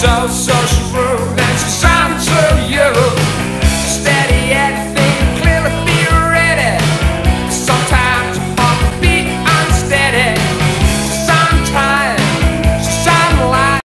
so social room and she's